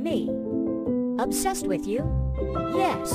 Me. Obsessed with you? Yes.